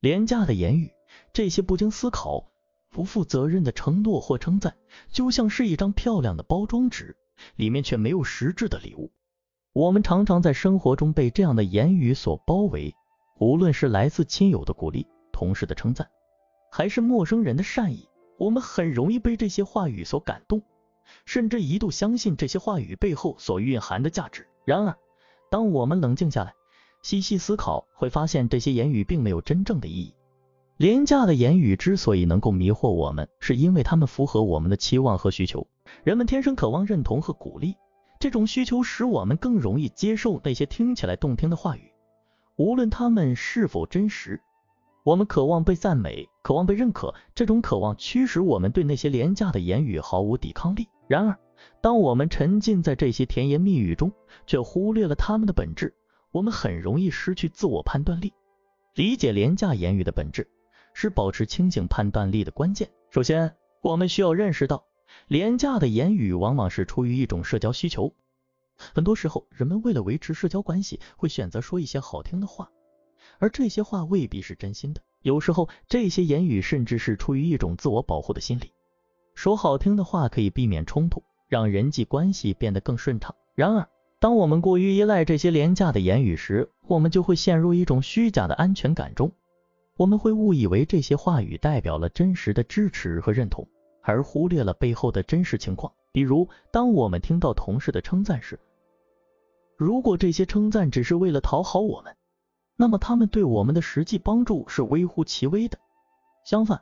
廉价的言语，这些不经思考、不负责任的承诺或称赞，就像是一张漂亮的包装纸，里面却没有实质的礼物。我们常常在生活中被这样的言语所包围，无论是来自亲友的鼓励、同事的称赞，还是陌生人的善意，我们很容易被这些话语所感动，甚至一度相信这些话语背后所蕴含的价值。然而，当我们冷静下来，细细思考，会发现这些言语并没有真正的意义。廉价的言语之所以能够迷惑我们，是因为他们符合我们的期望和需求。人们天生渴望认同和鼓励，这种需求使我们更容易接受那些听起来动听的话语，无论他们是否真实。我们渴望被赞美，渴望被认可，这种渴望驱使我们对那些廉价的言语毫无抵抗力。然而，当我们沉浸在这些甜言蜜语中，却忽略了他们的本质。我们很容易失去自我判断力。理解廉价言语的本质，是保持清醒判断力的关键。首先，我们需要认识到，廉价的言语往往是出于一种社交需求。很多时候，人们为了维持社交关系，会选择说一些好听的话，而这些话未必是真心的。有时候，这些言语甚至是出于一种自我保护的心理。说好听的话可以避免冲突，让人际关系变得更顺畅。然而，当我们过于依赖这些廉价的言语时，我们就会陷入一种虚假的安全感中。我们会误以为这些话语代表了真实的支持和认同，而忽略了背后的真实情况。比如，当我们听到同事的称赞时，如果这些称赞只是为了讨好我们，那么他们对我们的实际帮助是微乎其微的。相反，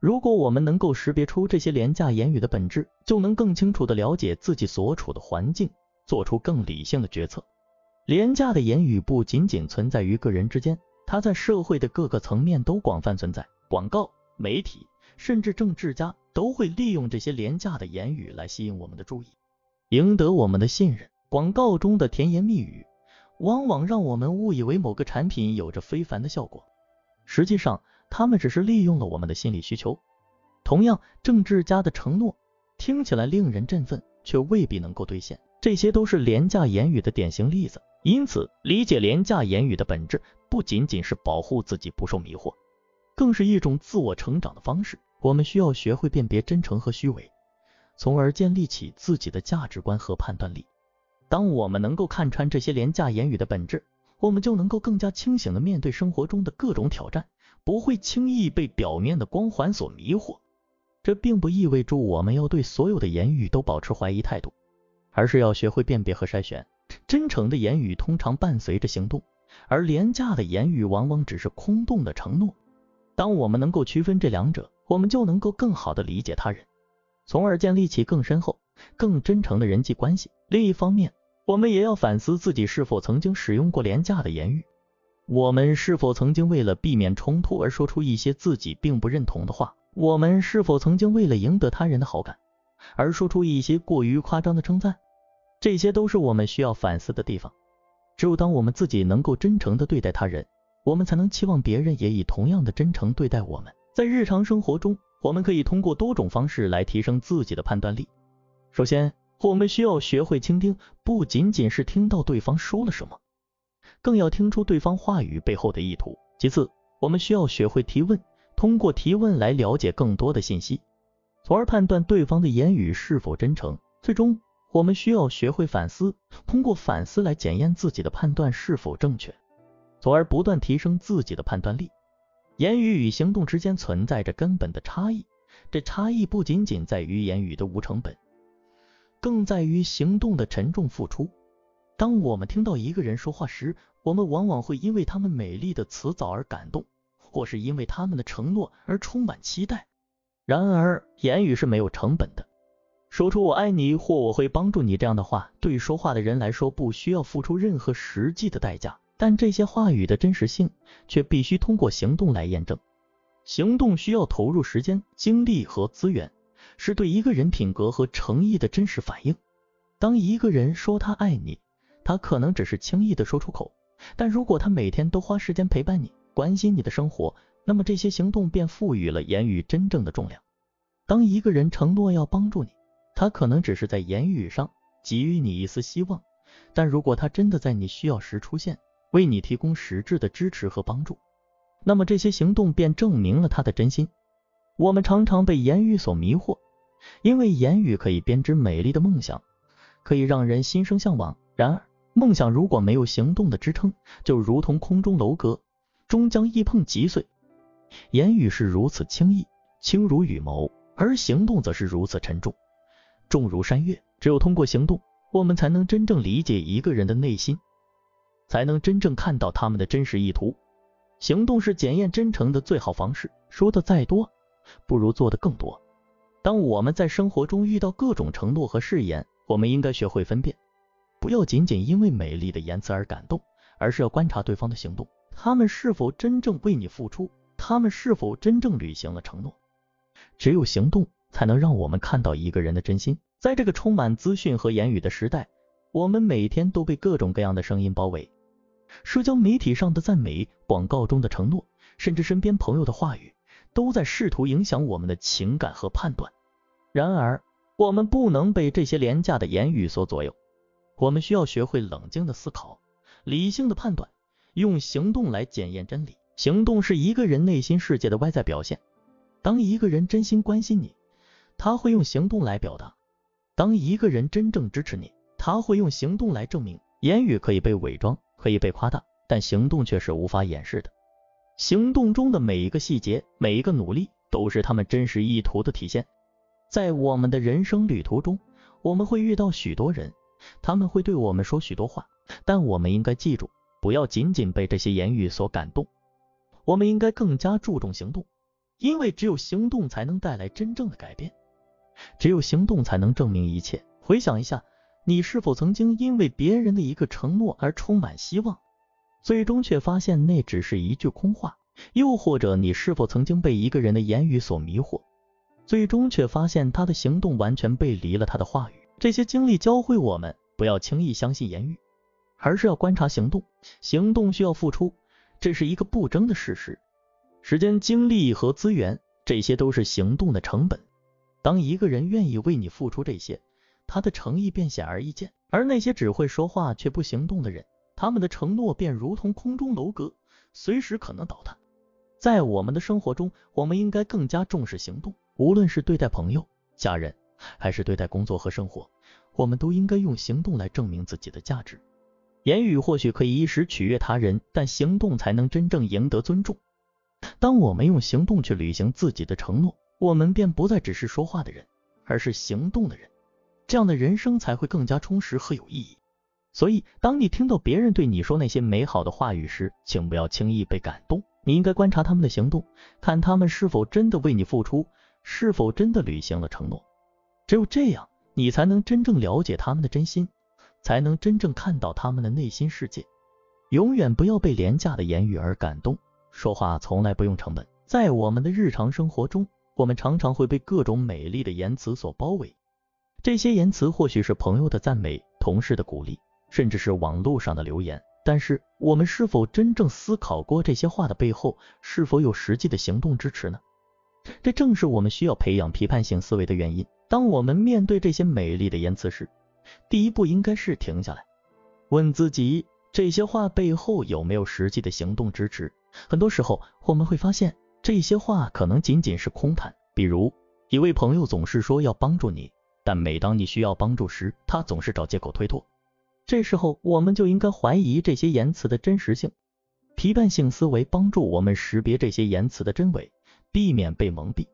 如果我们能够识别出这些廉价言语的本质，就能更清楚的了解自己所处的环境。做出更理性的决策。廉价的言语不仅仅存在于个人之间，它在社会的各个层面都广泛存在。广告、媒体，甚至政治家都会利用这些廉价的言语来吸引我们的注意，赢得我们的信任。广告中的甜言蜜语，往往让我们误以为某个产品有着非凡的效果，实际上，他们只是利用了我们的心理需求。同样，政治家的承诺听起来令人振奋，却未必能够兑现。这些都是廉价言语的典型例子，因此理解廉价言语的本质，不仅仅是保护自己不受迷惑，更是一种自我成长的方式。我们需要学会辨别真诚和虚伪，从而建立起自己的价值观和判断力。当我们能够看穿这些廉价言语的本质，我们就能够更加清醒的面对生活中的各种挑战，不会轻易被表面的光环所迷惑。这并不意味着我们要对所有的言语都保持怀疑态度。而是要学会辨别和筛选。真诚的言语通常伴随着行动，而廉价的言语往往只是空洞的承诺。当我们能够区分这两者，我们就能够更好的理解他人，从而建立起更深厚、更真诚的人际关系。另一方面，我们也要反思自己是否曾经使用过廉价的言语。我们是否曾经为了避免冲突而说出一些自己并不认同的话？我们是否曾经为了赢得他人的好感？而说出一些过于夸张的称赞，这些都是我们需要反思的地方。只有当我们自己能够真诚的对待他人，我们才能期望别人也以同样的真诚对待我们。在日常生活中，我们可以通过多种方式来提升自己的判断力。首先，我们需要学会倾听，不仅仅是听到对方说了什么，更要听出对方话语背后的意图。其次，我们需要学会提问，通过提问来了解更多的信息。从而判断对方的言语是否真诚。最终，我们需要学会反思，通过反思来检验自己的判断是否正确，从而不断提升自己的判断力。言语与行动之间存在着根本的差异，这差异不仅仅在于言语的无成本，更在于行动的沉重付出。当我们听到一个人说话时，我们往往会因为他们美丽的辞藻而感动，或是因为他们的承诺而充满期待。然而，言语是没有成本的。说出“我爱你”或“我会帮助你”这样的话，对说话的人来说，不需要付出任何实际的代价。但这些话语的真实性，却必须通过行动来验证。行动需要投入时间、精力和资源，是对一个人品格和诚意的真实反应。当一个人说他爱你，他可能只是轻易的说出口，但如果他每天都花时间陪伴你，关心你的生活，那么这些行动便赋予了言语真正的重量。当一个人承诺要帮助你，他可能只是在言语上给予你一丝希望，但如果他真的在你需要时出现，为你提供实质的支持和帮助，那么这些行动便证明了他的真心。我们常常被言语所迷惑，因为言语可以编织美丽的梦想，可以让人心生向往。然而，梦想如果没有行动的支撑，就如同空中楼阁，终将一碰即碎。言语是如此轻易，轻如羽毛，而行动则是如此沉重，重如山岳。只有通过行动，我们才能真正理解一个人的内心。才能真正看到他们的真实意图。行动是检验真诚的最好方式。说的再多，不如做的更多。当我们在生活中遇到各种承诺和誓言，我们应该学会分辨，不要仅仅因为美丽的言辞而感动，而是要观察对方的行动，他们是否真正为你付出，他们是否真正履行了承诺。只有行动，才能让我们看到一个人的真心。在这个充满资讯和言语的时代，我们每天都被各种各样的声音包围。社交媒体上的赞美、广告中的承诺，甚至身边朋友的话语，都在试图影响我们的情感和判断。然而，我们不能被这些廉价的言语所左右。我们需要学会冷静的思考，理性的判断，用行动来检验真理。行动是一个人内心世界的外在表现。当一个人真心关心你，他会用行动来表达；当一个人真正支持你，他会用行动来证明。言语可以被伪装。可以被夸大，但行动却是无法掩饰的。行动中的每一个细节，每一个努力，都是他们真实意图的体现。在我们的人生旅途中，我们会遇到许多人，他们会对我们说许多话，但我们应该记住，不要仅仅被这些言语所感动，我们应该更加注重行动，因为只有行动才能带来真正的改变，只有行动才能证明一切。回想一下。你是否曾经因为别人的一个承诺而充满希望，最终却发现那只是一句空话？又或者你是否曾经被一个人的言语所迷惑，最终却发现他的行动完全背离了他的话语？这些经历教会我们，不要轻易相信言语，而是要观察行动。行动需要付出，这是一个不争的事实。时间、精力和资源，这些都是行动的成本。当一个人愿意为你付出这些，他的诚意便显而易见，而那些只会说话却不行动的人，他们的承诺便如同空中楼阁，随时可能倒塌。在我们的生活中，我们应该更加重视行动，无论是对待朋友、家人，还是对待工作和生活，我们都应该用行动来证明自己的价值。言语或许可以一时取悦他人，但行动才能真正赢得尊重。当我们用行动去履行自己的承诺，我们便不再只是说话的人，而是行动的人。这样的人生才会更加充实和有意义。所以，当你听到别人对你说那些美好的话语时，请不要轻易被感动。你应该观察他们的行动，看他们是否真的为你付出，是否真的履行了承诺。只有这样，你才能真正了解他们的真心，才能真正看到他们的内心世界。永远不要被廉价的言语而感动。说话从来不用成本。在我们的日常生活中，我们常常会被各种美丽的言辞所包围。这些言辞或许是朋友的赞美、同事的鼓励，甚至是网络上的留言。但是，我们是否真正思考过这些话的背后是否有实际的行动支持呢？这正是我们需要培养批判性思维的原因。当我们面对这些美丽的言辞时，第一步应该是停下来，问自己这些话背后有没有实际的行动支持。很多时候，我们会发现这些话可能仅仅是空谈。比如，一位朋友总是说要帮助你。但每当你需要帮助时，他总是找借口推脱。这时候，我们就应该怀疑这些言辞的真实性。批判性思维帮助我们识别这些言辞的真伪，避免被蒙蔽。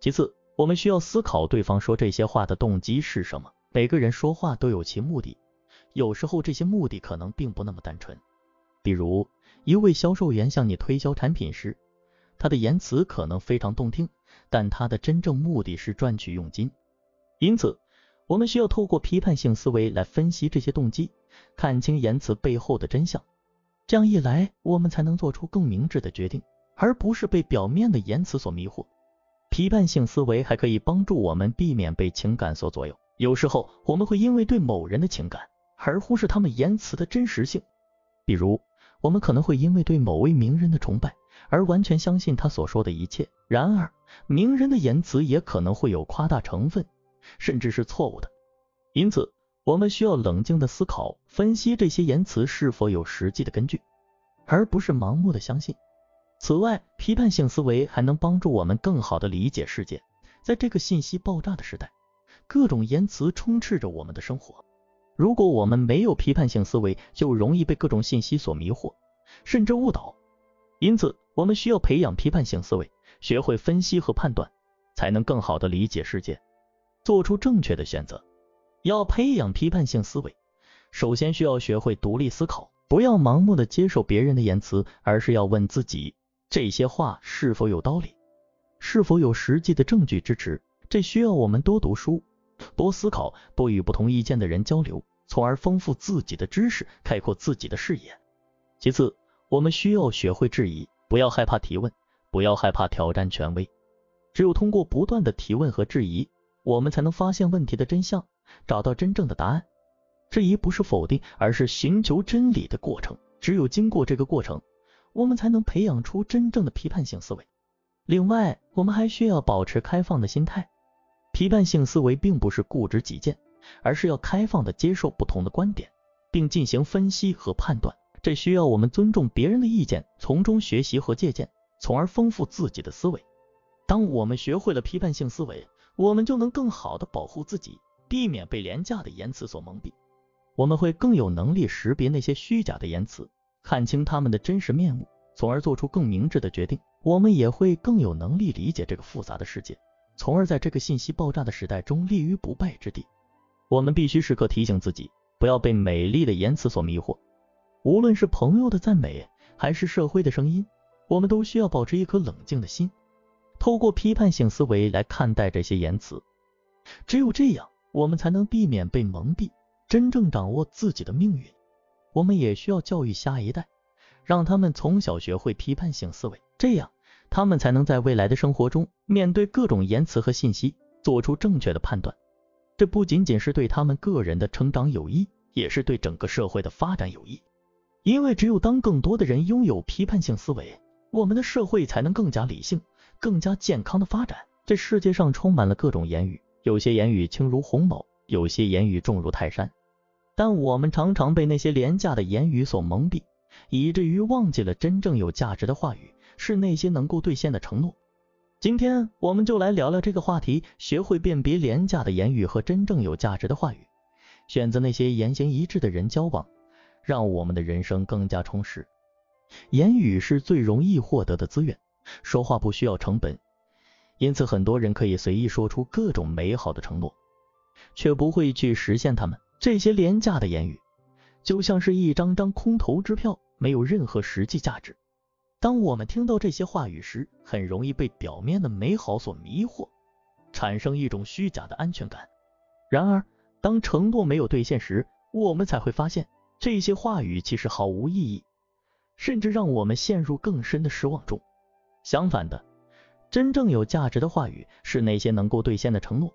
其次，我们需要思考对方说这些话的动机是什么。每个人说话都有其目的，有时候这些目的可能并不那么单纯。比如，一位销售员向你推销产品时，他的言辞可能非常动听，但他的真正目的是赚取佣金。因此，我们需要透过批判性思维来分析这些动机，看清言辞背后的真相。这样一来，我们才能做出更明智的决定，而不是被表面的言辞所迷惑。批判性思维还可以帮助我们避免被情感所左右。有时候，我们会因为对某人的情感而忽视他们言辞的真实性。比如，我们可能会因为对某位名人的崇拜而完全相信他所说的一切。然而，名人的言辞也可能会有夸大成分。甚至是错误的。因此，我们需要冷静的思考、分析这些言辞是否有实际的根据，而不是盲目的相信。此外，批判性思维还能帮助我们更好的理解世界。在这个信息爆炸的时代，各种言辞充斥着我们的生活。如果我们没有批判性思维，就容易被各种信息所迷惑，甚至误导。因此，我们需要培养批判性思维，学会分析和判断，才能更好的理解世界，做出正确的选择。要培养批判性思维，首先需要学会独立思考，不要盲目的接受别人的言辞，而是要问自己这些话是否有道理，是否有实际的证据支持。这需要我们多读书。多思考，多与不同意见的人交流，从而丰富自己的知识，开阔自己的视野。其次，我们需要学会质疑，不要害怕提问，不要害怕挑战权威。只有通过不断的提问和质疑，我们才能发现问题的真相，找到真正的答案。质疑不是否定，而是寻求真理的过程。只有经过这个过程，我们才能培养出真正的批判性思维。另外，我们还需要保持开放的心态。批判性思维并不是固执己见，而是要开放的接受不同的观点，并进行分析和判断。这需要我们尊重别人的意见，从中学习和借鉴，从而丰富自己的思维。当我们学会了批判性思维，我们就能更好的保护自己，避免被廉价的言辞所蒙蔽。我们会更有能力识别那些虚假的言辞，看清他们的真实面目，从而做出更明智的决定。我们也会更有能力理解这个复杂的世界。从而在这个信息爆炸的时代中立于不败之地。我们必须时刻提醒自己，不要被美丽的言辞所迷惑。无论是朋友的赞美，还是社会的声音，我们都需要保持一颗冷静的心，透过批判性思维来看待这些言辞。只有这样，我们才能避免被蒙蔽，真正掌握自己的命运。我们也需要教育下一代，让他们从小学会批判性思维，这样。他们才能在未来的生活中面对各种言辞和信息，做出正确的判断。这不仅仅是对他们个人的成长有益，也是对整个社会的发展有益。因为只有当更多的人拥有批判性思维，我们的社会才能更加理性、更加健康的发展。这世界上充满了各种言语，有些言语轻如鸿毛，有些言语重如泰山。但我们常常被那些廉价的言语所蒙蔽，以至于忘记了真正有价值的话语。是那些能够兑现的承诺。今天我们就来聊聊这个话题，学会辨别廉价的言语和真正有价值的话语，选择那些言行一致的人交往，让我们的人生更加充实。言语是最容易获得的资源，说话不需要成本，因此很多人可以随意说出各种美好的承诺，却不会去实现他们。这些廉价的言语，就像是一张张空头支票，没有任何实际价值。当我们听到这些话语时，很容易被表面的美好所迷惑，产生一种虚假的安全感。然而，当承诺没有兑现时，我们才会发现这些话语其实毫无意义，甚至让我们陷入更深的失望中。相反的，真正有价值的话语是那些能够兑现的承诺。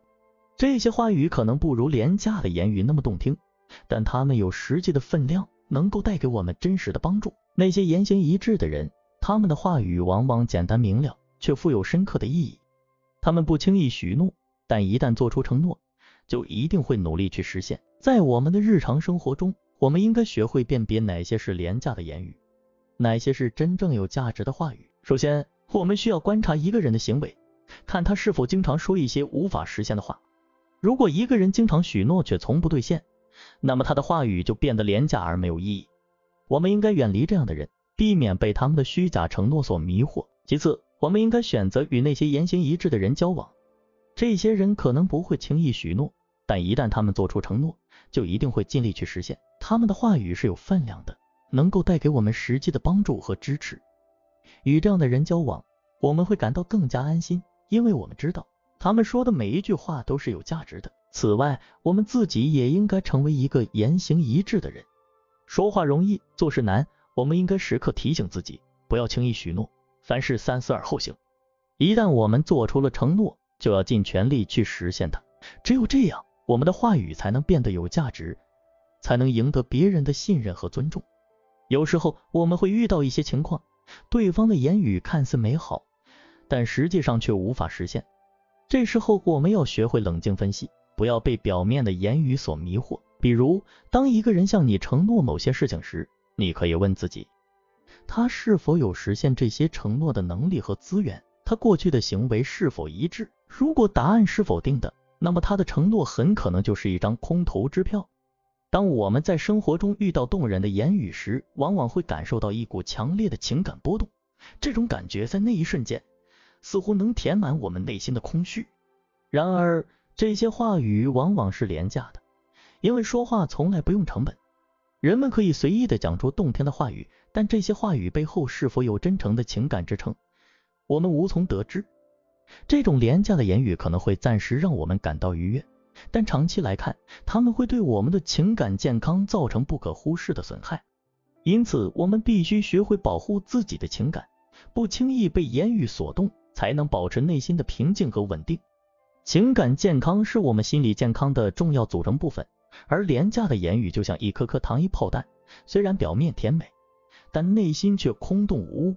这些话语可能不如廉价的言语那么动听，但它们有实际的分量，能够带给我们真实的帮助。那些言行一致的人。他们的话语往往简单明了，却富有深刻的意义。他们不轻易许诺，但一旦做出承诺，就一定会努力去实现。在我们的日常生活中，我们应该学会辨别哪些是廉价的言语，哪些是真正有价值的话语。首先，我们需要观察一个人的行为，看他是否经常说一些无法实现的话。如果一个人经常许诺却从不兑现，那么他的话语就变得廉价而没有意义。我们应该远离这样的人。避免被他们的虚假承诺所迷惑。其次，我们应该选择与那些言行一致的人交往。这些人可能不会轻易许诺，但一旦他们做出承诺，就一定会尽力去实现。他们的话语是有分量的，能够带给我们实际的帮助和支持。与这样的人交往，我们会感到更加安心，因为我们知道他们说的每一句话都是有价值的。此外，我们自己也应该成为一个言行一致的人。说话容易，做事难。我们应该时刻提醒自己，不要轻易许诺，凡事三思而后行。一旦我们做出了承诺，就要尽全力去实现它。只有这样，我们的话语才能变得有价值，才能赢得别人的信任和尊重。有时候我们会遇到一些情况，对方的言语看似美好，但实际上却无法实现。这时候我们要学会冷静分析，不要被表面的言语所迷惑。比如，当一个人向你承诺某些事情时，你可以问自己，他是否有实现这些承诺的能力和资源？他过去的行为是否一致？如果答案是否定的，那么他的承诺很可能就是一张空头支票。当我们在生活中遇到动人的言语时，往往会感受到一股强烈的情感波动。这种感觉在那一瞬间，似乎能填满我们内心的空虚。然而，这些话语往往是廉价的，因为说话从来不用成本。人们可以随意的讲出动听的话语，但这些话语背后是否有真诚的情感支撑，我们无从得知。这种廉价的言语可能会暂时让我们感到愉悦。但长期来看，他们会对我们的情感健康造成不可忽视的损害。因此，我们必须学会保护自己的情感，不轻易被言语所动，才能保持内心的平静和稳定。情感健康是我们心理健康的重要组成部分，而廉价的言语就像一颗颗糖衣炮弹，虽然表面甜美，但内心却空洞无物。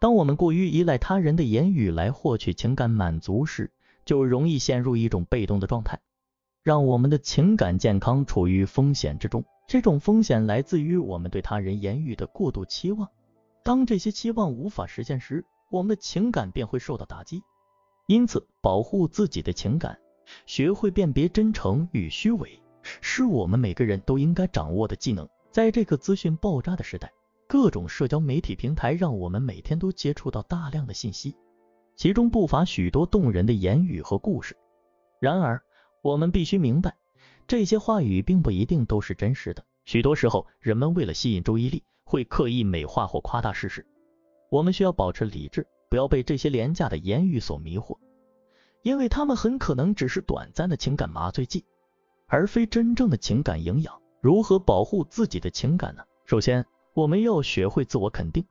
当我们过于依赖他人的言语来获取情感满足时，就容易陷入一种被动的状态。让我们的情感健康处于风险之中。这种风险来自于我们对他人言语的过度期望。当这些期望无法实现时，我们的情感便会受到打击。因此，保护自己的情感，学会辨别真诚与虚伪，是我们每个人都应该掌握的技能。在这个资讯爆炸的时代，各种社交媒体平台让我们每天都接触到大量的信息，其中不乏许多动人的言语和故事。然而，我们必须明白，这些话语并不一定都是真实的。许多时候，人们为了吸引注意力，会刻意美化或夸大事实。我们需要保持理智，不要被这些廉价的言语所迷惑，因为他们很可能只是短暂的情感麻醉剂，而非真正的情感营养。如何保护自己的情感呢？首先，我们要学会自我肯定，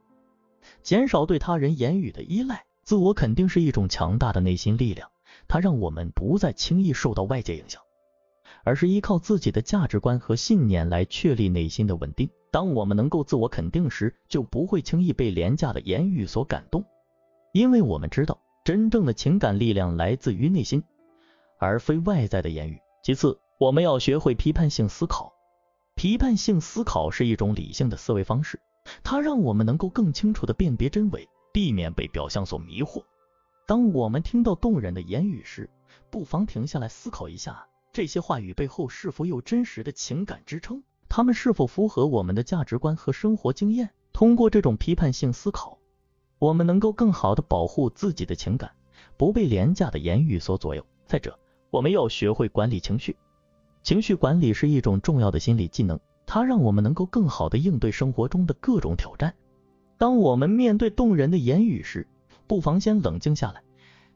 减少对他人言语的依赖。自我肯定是一种强大的内心力量。它让我们不再轻易受到外界影响，而是依靠自己的价值观和信念来确立内心的稳定。当我们能够自我肯定时，就不会轻易被廉价的言语所感动，因为我们知道真正的情感力量来自于内心，而非外在的言语。其次，我们要学会批判性思考。批判性思考是一种理性的思维方式，它让我们能够更清楚地辨别真伪，避免被表象所迷惑。当我们听到动人的言语时，不妨停下来思考一下，这些话语背后是否有真实的情感支撑？他们是否符合我们的价值观和生活经验？通过这种批判性思考，我们能够更好地保护自己的情感，不被廉价的言语所左右。再者，我们要学会管理情绪。情绪管理是一种重要的心理技能，它让我们能够更好地应对生活中的各种挑战。当我们面对动人的言语时，不妨先冷静下来，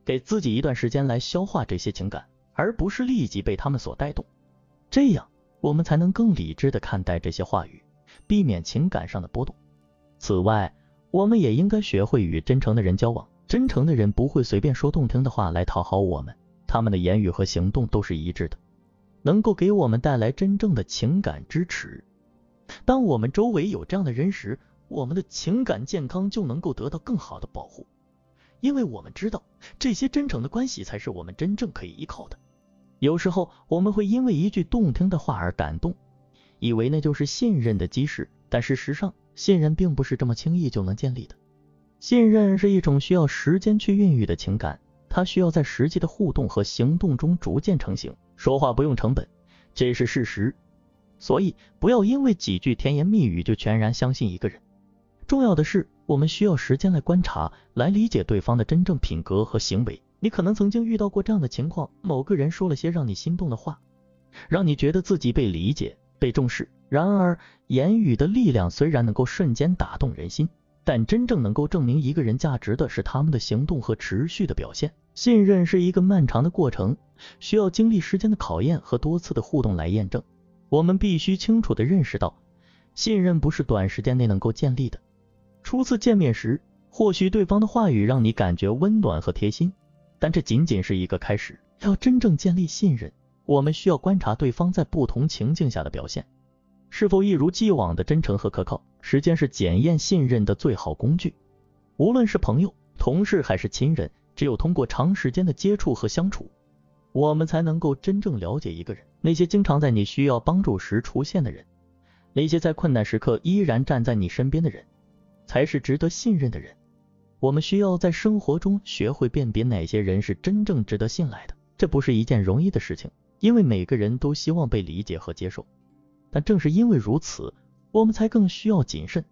给自己一段时间来消化这些情感，而不是立即被他们所带动。这样，我们才能更理智的看待这些话语，避免情感上的波动。此外，我们也应该学会与真诚的人交往。真诚的人不会随便说动听的话来讨好我们，他们的言语和行动都是一致的，能够给我们带来真正的情感支持。当我们周围有这样的人时，我们的情感健康就能够得到更好的保护。因为我们知道，这些真诚的关系才是我们真正可以依靠的。有时候我们会因为一句动听的话而感动，以为那就是信任的基石。但事实上，信任并不是这么轻易就能建立的。信任是一种需要时间去孕育的情感，它需要在实际的互动和行动中逐渐成型。说话不用成本，这是事实。所以，不要因为几句甜言蜜语就全然相信一个人。重要的是。我们需要时间来观察，来理解对方的真正品格和行为。你可能曾经遇到过这样的情况：某个人说了些让你心动的话，让你觉得自己被理解、被重视。然而，言语的力量虽然能够瞬间打动人心，但真正能够证明一个人价值的是他们的行动和持续的表现。信任是一个漫长的过程，需要经历时间的考验和多次的互动来验证。我们必须清楚的认识到，信任不是短时间内能够建立的。初次见面时，或许对方的话语让你感觉温暖和贴心，但这仅仅是一个开始。要真正建立信任，我们需要观察对方在不同情境下的表现，是否一如既往的真诚和可靠。时间是检验信任的最好工具。无论是朋友、同事还是亲人，只有通过长时间的接触和相处，我们才能够真正了解一个人。那些经常在你需要帮助时出现的人，那些在困难时刻依然站在你身边的人，才是值得信任的人。我们需要在生活中学会辨别哪些人是真正值得信赖的。这不是一件容易的事情，因为每个人都希望被理解和接受。但正是因为如此，我们才更需要谨慎。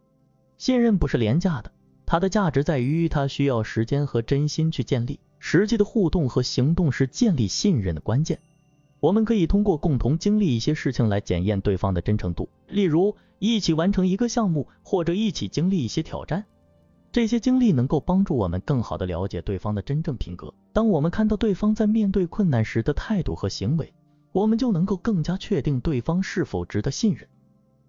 信任不是廉价的，它的价值在于它需要时间和真心去建立。实际的互动和行动是建立信任的关键。我们可以通过共同经历一些事情来检验对方的真诚度，例如一起完成一个项目，或者一起经历一些挑战。这些经历能够帮助我们更好地了解对方的真正品格。当我们看到对方在面对困难时的态度和行为，我们就能够更加确定对方是否值得信任。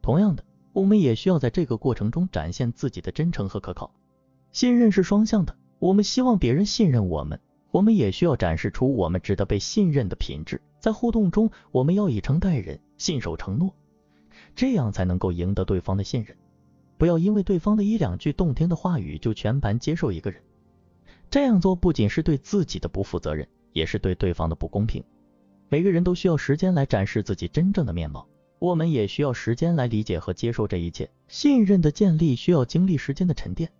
同样的，我们也需要在这个过程中展现自己的真诚和可靠。信任是双向的，我们希望别人信任我们。我们也需要展示出我们值得被信任的品质，在互动中，我们要以诚待人，信守承诺，这样才能够赢得对方的信任。不要因为对方的一两句动听的话语就全盘接受一个人，这样做不仅是对自己的不负责任，也是对对方的不公平。每个人都需要时间来展示自己真正的面貌，我们也需要时间来理解和接受这一切。信任的建立需要经历时间的沉淀，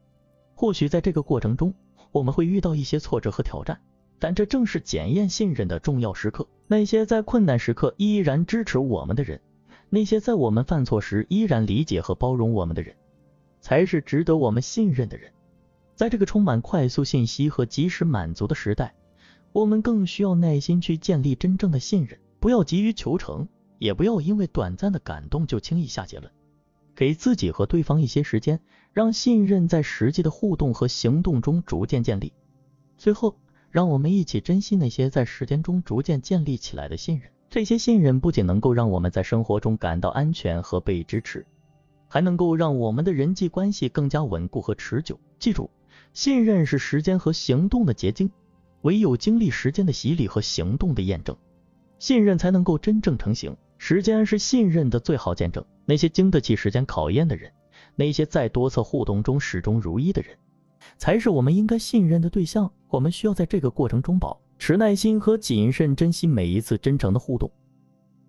或许在这个过程中。我们会遇到一些挫折和挑战，但这正是检验信任的重要时刻。那些在困难时刻依然支持我们的人，那些在我们犯错时依然理解和包容我们的人，才是值得我们信任的人。在这个充满快速信息和及时满足的时代，我们更需要耐心去建立真正的信任。不要急于求成，也不要因为短暂的感动就轻易下结论。给自己和对方一些时间，让信任在实际的互动和行动中逐渐建立。最后，让我们一起珍惜那些在时间中逐渐建立起来的信任。这些信任不仅能够让我们在生活中感到安全和被支持，还能够让我们的人际关系更加稳固和持久。记住，信任是时间和行动的结晶，唯有经历时间的洗礼和行动的验证，信任才能够真正成型。时间是信任的最好见证。那些经得起时间考验的人，那些在多次互动中始终如一的人，才是我们应该信任的对象。我们需要在这个过程中保持耐心和谨慎，珍惜每一次真诚的互动，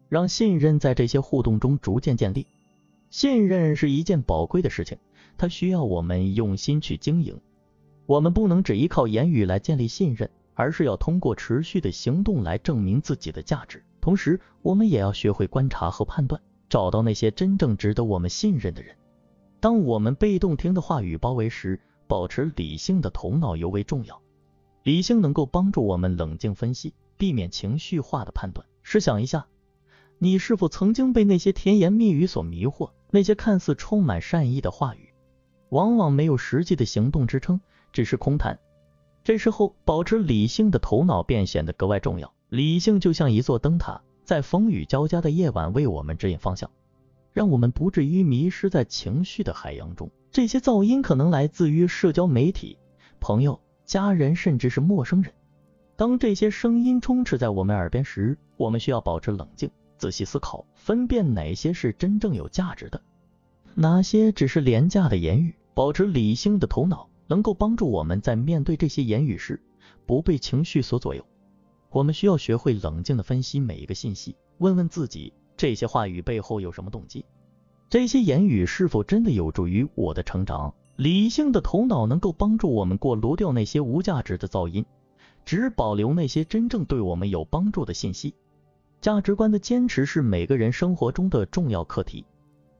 让信任在这些互动中逐渐建立。信任是一件宝贵的事情，它需要我们用心去经营。我们不能只依靠言语来建立信任，而是要通过持续的行动来证明自己的价值。同时，我们也要学会观察和判断。找到那些真正值得我们信任的人。当我们被动听的话语包围时，保持理性的头脑尤为重要。理性能够帮助我们冷静分析，避免情绪化的判断。试想一下，你是否曾经被那些甜言蜜语所迷惑？那些看似充满善意的话语，往往没有实际的行动支撑，只是空谈。这时候，保持理性的头脑便显得格外重要。理性就像一座灯塔。在风雨交加的夜晚，为我们指引方向，让我们不至于迷失在情绪的海洋中。这些噪音可能来自于社交媒体、朋友、家人，甚至是陌生人。当这些声音充斥在我们耳边时，我们需要保持冷静，仔细思考，分辨哪些是真正有价值的，哪些只是廉价的言语。保持理性的头脑，能够帮助我们在面对这些言语时，不被情绪所左右。我们需要学会冷静的分析每一个信息，问问自己这些话语背后有什么动机，这些言语是否真的有助于我的成长？理性的头脑能够帮助我们过滤掉那些无价值的噪音，只保留那些真正对我们有帮助的信息。价值观的坚持是每个人生活中的重要课题，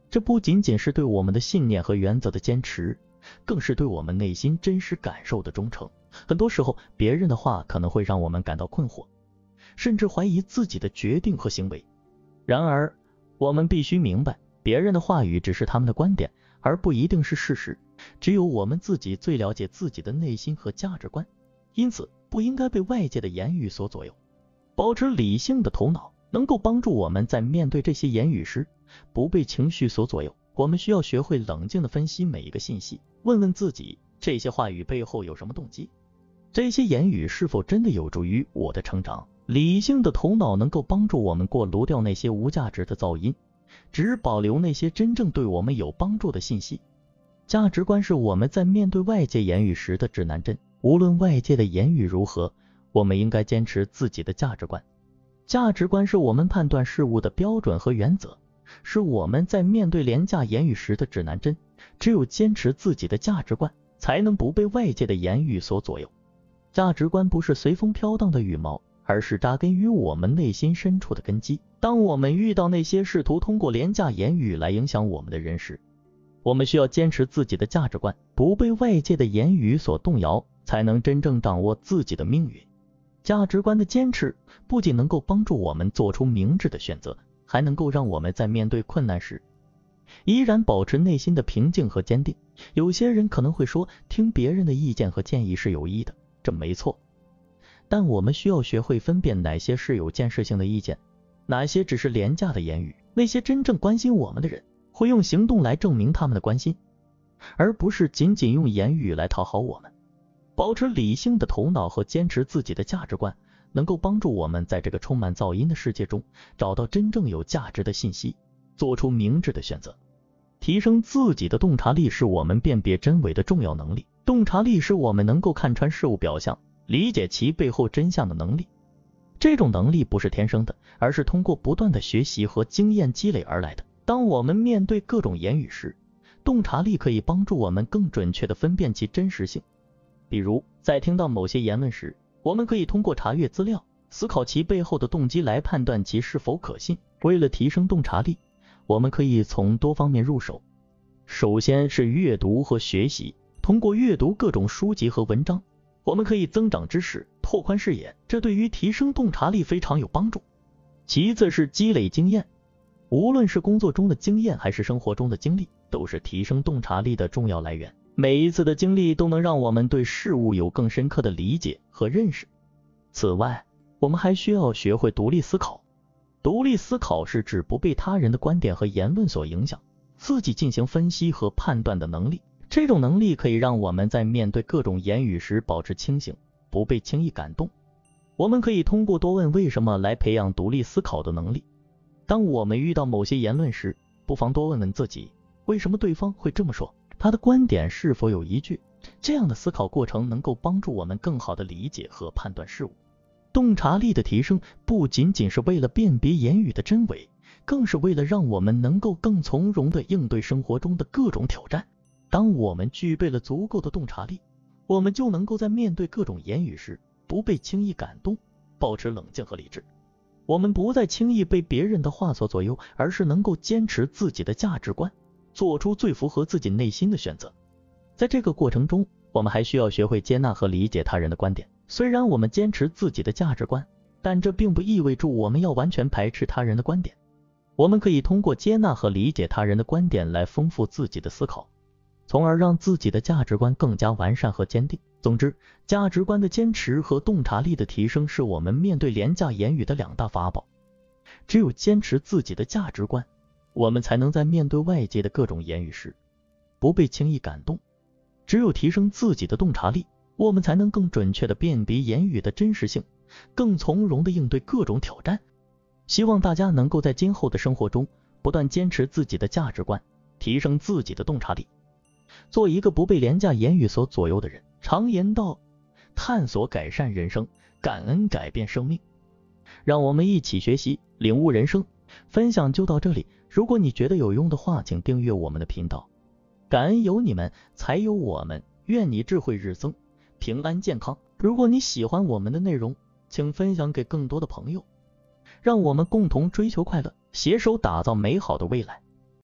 这不仅仅是对我们的信念和原则的坚持，更是对我们内心真实感受的忠诚。很多时候，别人的话可能会让我们感到困惑，甚至怀疑自己的决定和行为。然而，我们必须明白，别人的话语只是他们的观点，而不一定是事实。只有我们自己最了解自己的内心和价值观，因此不应该被外界的言语所左右。保持理性的头脑，能够帮助我们在面对这些言语时，不被情绪所左右。我们需要学会冷静的分析每一个信息，问问自己。这些话语背后有什么动机？这些言语是否真的有助于我的成长？理性的头脑能够帮助我们过滤掉那些无价值的噪音，只保留那些真正对我们有帮助的信息。价值观是我们在面对外界言语时的指南针。无论外界的言语如何，我们应该坚持自己的价值观，价值观是我们判断事物的标准和原则，是我们在面对廉价言语时的指南针。只有坚持自己的价值观，才能不被外界的言语所左右。价值观不是随风飘荡的羽毛，而是扎根于我们内心深处的根基。当我们遇到那些试图通过廉价言语来影响我们的人时，我们需要坚持自己的价值观，不被外界的言语所动摇，才能真正掌握自己的命运。价值观的坚持不仅能够帮助我们做出明智的选择，还能够让我们在面对困难时依然保持内心的平静和坚定。有些人可能会说，听别人的意见和建议是有益的，这没错。但我们需要学会分辨哪些是有建设性的意见，哪些只是廉价的言语。那些真正关心我们的人。会用行动来证明他们的关心，而不是仅仅用言语来讨好我们。保持理性的头脑和坚持自己的价值观，能够帮助我们在这个充满噪音的世界中找到真正有价值的信息，做出明智的选择。提升自己的洞察力是我们辨别真伪的重要能力。洞察力是我们能够看穿事物表象，理解其背后真相的能力。这种能力不是天生的，而是通过不断的学习和经验积累而来的。当我们面对各种言语时，洞察力可以帮助我们更准确的分辨其真实性。比如，在听到某些言论时，我们可以通过查阅资料，思考其背后的动机来判断其是否可信。为了提升洞察力，我们可以从多方面入手。首先是阅读和学习，通过阅读各种书籍和文章，我们可以增长知识，拓宽视野，这对于提升洞察力非常有帮助。其次是积累经验。无论是工作中的经验还是生活中的经历，都是提升洞察力的重要来源。每一次的经历都能让我们对事物有更深刻的理解和认识。此外，我们还需要学会独立思考。独立思考是指不被他人的观点和言论所影响，自己进行分析和判断的能力。这种能力可以让我们在面对各种言语时保持清醒，不被轻易感动。我们可以通过多问为什么来培养独立思考的能力。当我们遇到某些言论时，不妨多问问自己，为什么对方会这么说？他的观点是否有依据？这样的思考过程能够帮助我们更好的理解和判断事物。洞察力的提升不仅仅是为了辨别言语的真伪，更是为了让我们能够更从容的应对生活中的各种挑战。当我们具备了足够的洞察力，我们就能够在面对各种言语时不被轻易感动，保持冷静和理智。我们不再轻易被别人的话所左右，而是能够坚持自己的价值观，做出最符合自己内心的选择。在这个过程中，我们还需要学会接纳和理解他人的观点。虽然我们坚持自己的价值观，但这并不意味着我们要完全排斥他人的观点。我们可以通过接纳和理解他人的观点来丰富自己的思考。从而让自己的价值观更加完善和坚定。总之，价值观的坚持和洞察力的提升是我们面对廉价言语的两大法宝。只有坚持自己的价值观，我们才能在面对外界的各种言语时不被轻易感动。只有提升自己的洞察力，我们才能更准确的辨别言语的真实性，更从容的应对各种挑战。希望大家能够在今后的生活中不断坚持自己的价值观，提升自己的洞察力。做一个不被廉价言语所左右的人。常言道，探索改善人生，感恩改变生命。让我们一起学习，领悟人生。分享就到这里。如果你觉得有用的话，请订阅我们的频道。感恩有你们，才有我们。愿你智慧日增，平安健康。如果你喜欢我们的内容，请分享给更多的朋友。让我们共同追求快乐，携手打造美好的未来。